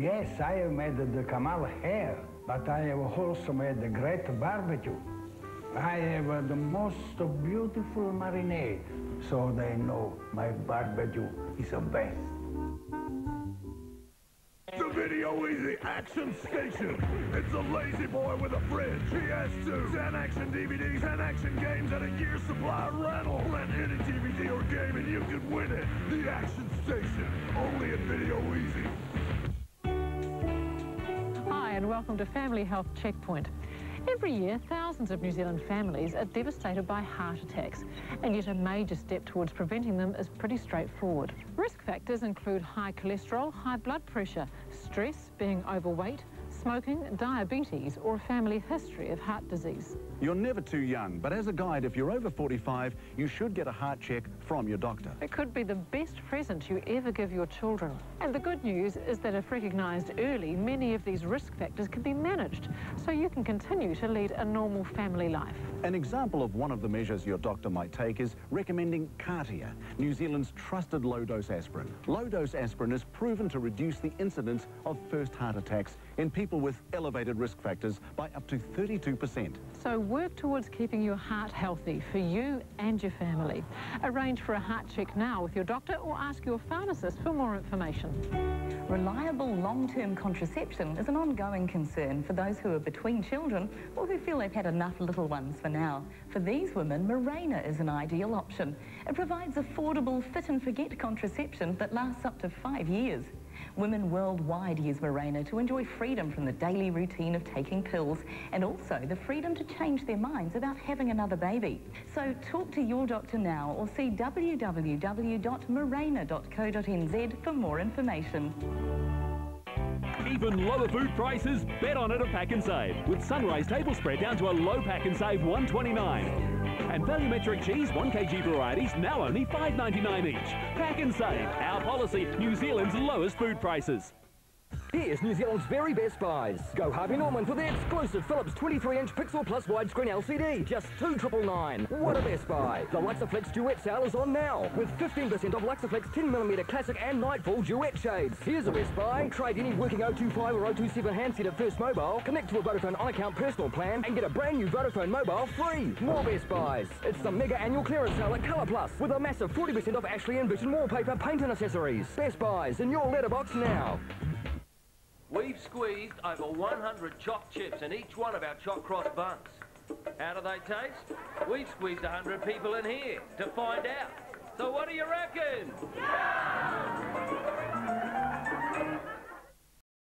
Yes, I have made the Kamal hair, but I have also made the great barbecue. I have uh, the most beautiful marinade, so they know my barbecue is the best. The Video is the Action Station. It's a lazy boy with a fridge. He has two 10 action DVDs, 10 action games, and a year's supply of rental. Rent any DVD or game and you can win it. The Action Station. Only at Video welcome to Family Health Checkpoint. Every year, thousands of New Zealand families are devastated by heart attacks, and yet a major step towards preventing them is pretty straightforward. Risk factors include high cholesterol, high blood pressure, stress, being overweight, smoking, diabetes, or a family history of heart disease. You're never too young, but as a guide, if you're over 45, you should get a heart check from your doctor. It could be the best present you ever give your children. And the good news is that if recognised early, many of these risk factors can be managed, so you can continue to lead a normal family life. An example of one of the measures your doctor might take is recommending Cartia, New Zealand's trusted low-dose aspirin. Low-dose aspirin is proven to reduce the incidence of first heart attacks in people with elevated risk factors by up to 32%. So work towards keeping your heart healthy for you and your family. Arrange for a heart check now with your doctor or ask your pharmacist for more information. Reliable long-term contraception is an ongoing concern for those who are between children or who feel they've had enough little ones for now. For these women, Mirena is an ideal option. It provides affordable, fit-and-forget contraception that lasts up to five years. Women worldwide use Mirena to enjoy freedom from the daily routine of taking pills and also the freedom to change their minds about having another baby. So talk to your doctor now or see www.mirena.co.nz for more information. Even lower food prices, bet on it at Pak'nSave With Sunrise table spread down to a low Pak'nSave 129. And volumetric cheese 1 kg varieties now only 5.99 each. Pak'nSave. our policy, New Zealand's lowest food prices. Here's New Zealand's very best buys. Go Harvey Norman for the exclusive Philips 23-inch Pixel Plus widescreen LCD, just two triple nine. What a best buy! The Luxaflex Duet sale is on now, with 15% off Luxaflex 10mm Classic and Nightfall Duet shades. Here's a best buy. Trade any working 025 or 027 handset at First Mobile, connect to a Vodafone on-account personal plan, and get a brand new Vodafone mobile free. More best buys. It's the mega annual clearance sale at Colour Plus, with a massive 40% off Ashley and Vision wallpaper, paint and accessories. Best buys in your letterbox now. We've squeezed over 100 choc chips in each one of our choc cross bunks. How do they taste? We've squeezed 100 people in here to find out. So what do you reckon? Yeah!